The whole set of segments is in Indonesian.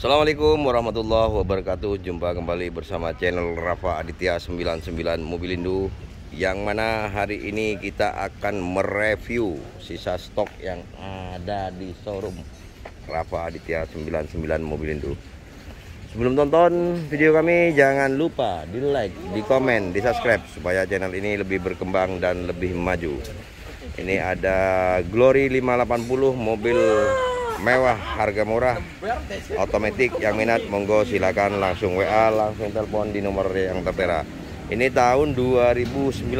Assalamualaikum warahmatullahi wabarakatuh. Jumpa kembali bersama channel Rafa Aditya 99 Mobilindo Yang mana hari ini kita akan mereview sisa stok yang ada di showroom Rafa Aditya 99 Mobilindo Sebelum tonton video kami jangan lupa di like, di komen, di subscribe Supaya channel ini lebih berkembang dan lebih maju. Ini ada Glory 580 mobil mewah harga murah otomatis yang minat monggo silakan langsung WA langsung telepon di nomor yang tertera. Ini tahun 2019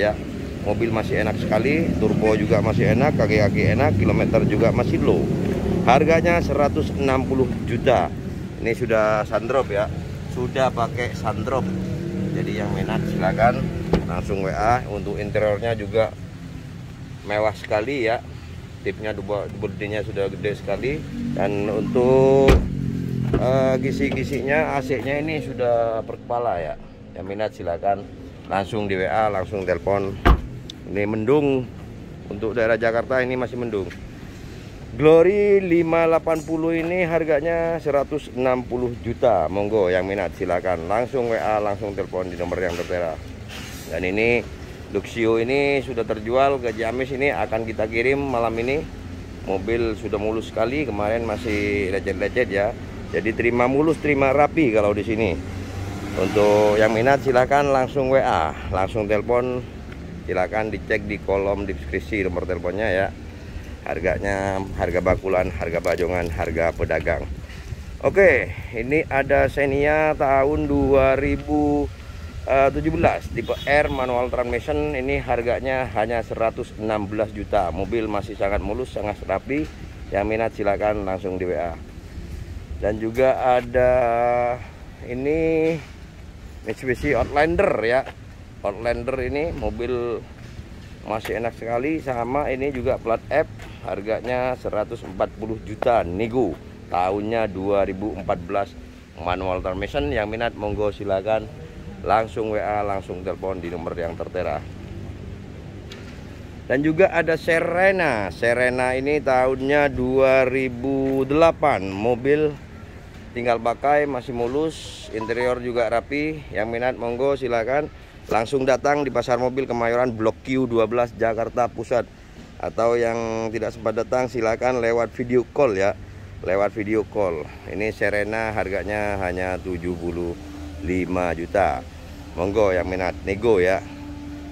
ya. Mobil masih enak sekali turbo juga masih enak kaki-kaki enak kilometer juga masih low. Harganya 160 juta. Ini sudah sandrop ya. Sudah pakai sandrop jadi yang minat silakan langsung WA untuk interiornya juga mewah sekali ya tipnya bodinya sudah gede sekali. Dan untuk uh, gisi-gisinya AC-nya ini sudah per kepala ya yang minat silakan langsung di WA langsung telepon. Ini mendung. Untuk daerah Jakarta ini masih mendung. Glory 580 ini harganya 160 juta. Monggo yang minat silakan. Langsung WA langsung telepon di nomor yang tertera dan ini Luxio ini sudah terjual ke Jamis ini akan kita kirim malam ini. Mobil sudah mulus sekali kemarin masih lecet-lecet ya. Jadi terima mulus terima rapi kalau di sini. Untuk yang minat silahkan langsung WA langsung telepon. Silahkan dicek di kolom deskripsi nomor teleponnya ya. Harganya harga bakulan harga bajongan harga pedagang. Oke ini ada Xenia tahun 2000 17 eh, tipe R manual transmission ini harganya hanya 116 juta. Mobil masih sangat mulus sangat rapi. Yang minat silakan langsung di WA dan juga ada ini Mitsubishi Outlander ya. Outlander ini mobil masih enak sekali sama ini juga plat F harganya 140 juta. Nego tahunnya 2014 manual transmission. Yang minat monggo silakan langsung WA langsung telepon di nomor yang tertera. Dan juga ada Serena. Serena ini tahunnya 2008 mobil tinggal pakai masih mulus interior juga rapi. Yang minat monggo silakan. Langsung datang di pasar mobil Kemayoran Blok Q 12 Jakarta Pusat. Atau yang tidak sempat datang silakan lewat video call ya. Lewat video call. Ini Serena harganya hanya 75 juta. Monggo yang minat nego ya.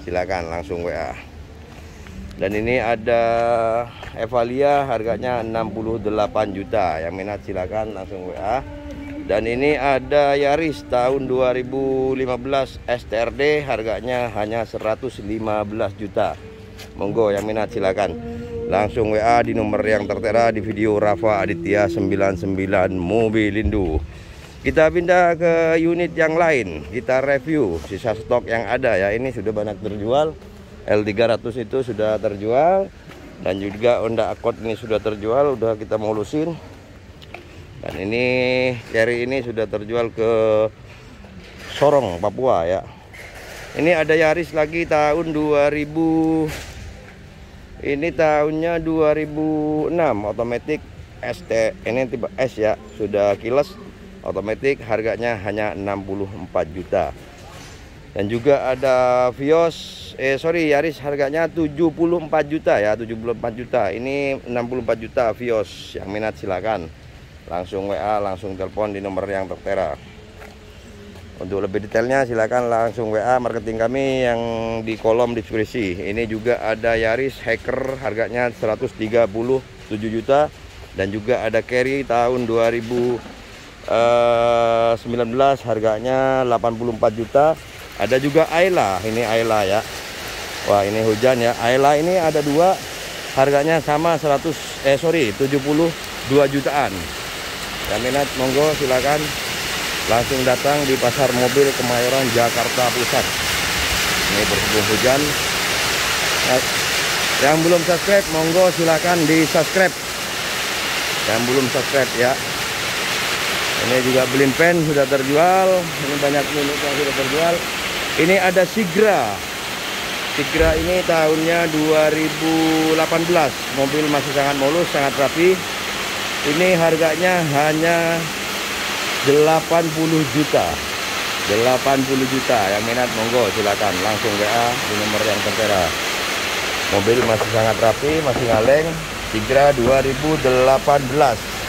Silakan langsung WA dan ini ada Evalia harganya 68 juta. Yang minat silakan langsung WA dan ini ada Yaris tahun 2015 STRD harganya hanya 115 juta. Monggo yang minat silakan. Langsung WA di nomor yang tertera di video Rafa Aditya 99 Mobilindo kita pindah ke unit yang lain. Kita review sisa stok yang ada ya. Ini sudah banyak terjual. L300 itu sudah terjual. Dan juga Honda Accord ini sudah terjual udah kita molusin. Dan ini Cherry ini sudah terjual ke Sorong Papua ya. Ini ada Yaris lagi tahun 2000 ini tahunnya 2006 otomatis ST ini tipe S ya sudah kiles otomatis harganya hanya 64 juta. Dan juga ada Vios eh sorry Yaris harganya 74 juta ya 74 juta. Ini 64 juta Vios. Yang minat silakan. Langsung WA langsung telepon di nomor yang tertera. Untuk lebih detailnya silakan langsung WA marketing kami yang di kolom deskripsi. Ini juga ada Yaris Hacker harganya 137 juta. Dan juga ada Carry tahun 2000 uh, eh, 19 harganya 84 juta. Ada juga Ayla ini Ayla ya. Wah ini hujan ya. Ayla ini ada dua harganya sama 100 eh sorry 72 jutaan. Yang minat monggo silakan. Langsung datang di pasar mobil Kemayoran Jakarta Pusat. Ini berhubung hujan. Nah, yang belum subscribe monggo silakan di subscribe. Yang belum subscribe ya ini juga belin pen sudah terjual. Ini banyak unit yang sudah terjual. Ini ada Sigra. Sigra ini tahunnya 2018 mobil masih sangat mulus sangat rapi. Ini harganya hanya juta. 80 juta. Yang minat monggo silakan. Langsung WA di nomor yang tertera. Mobil masih sangat rapi masih ngaleng. Tigra 2018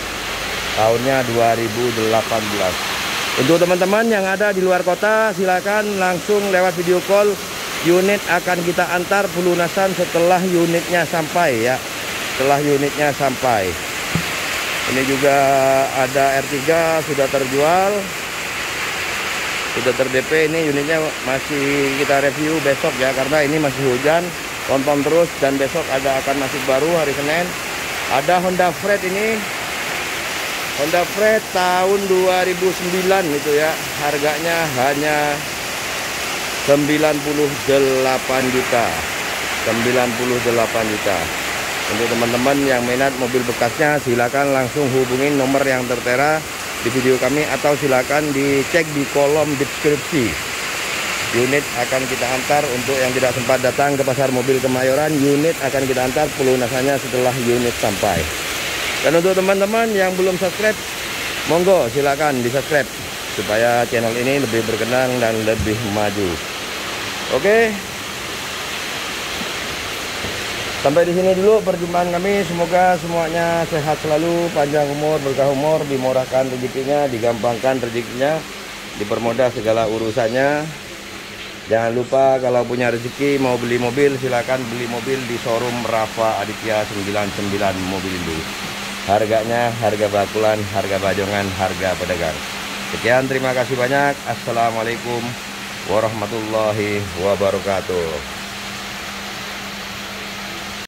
tahunnya 2018 untuk teman-teman yang ada di luar kota silakan langsung lewat video call. Unit akan kita antar pelunasan setelah unitnya sampai ya. Setelah unitnya sampai. Ini juga ada R3 sudah terjual. Sudah terdp ini unitnya masih kita review besok ya karena ini masih hujan. Tonton terus dan besok ada akan masuk baru hari Senin. Ada Honda Fred ini Honda Freed tahun 2009 itu ya. Harganya hanya 98 juta. 98 juta. Untuk teman-teman yang minat mobil bekasnya silakan langsung hubungin nomor yang tertera di video kami atau silakan dicek di kolom deskripsi. Unit akan kita antar untuk yang tidak sempat datang ke pasar mobil kemayoran unit akan kita antar pelunasannya setelah unit sampai dan untuk teman-teman yang belum subscribe, monggo silakan di subscribe supaya channel ini lebih berkenang dan lebih maju. Oke. Sampai di sini dulu perjumpaan kami. Semoga semuanya sehat selalu, panjang umur, berkah umur, dimurahkan rezekinya, digampangkan rezekinya, dipermudah segala urusannya. Jangan lupa kalau punya rezeki mau beli mobil silakan beli mobil di showroom Rafa Aditya 99 Mobil Indo harganya harga bakulan harga bajongan harga pedagang. Sekian terima kasih banyak. Assalamualaikum warahmatullahi wabarakatuh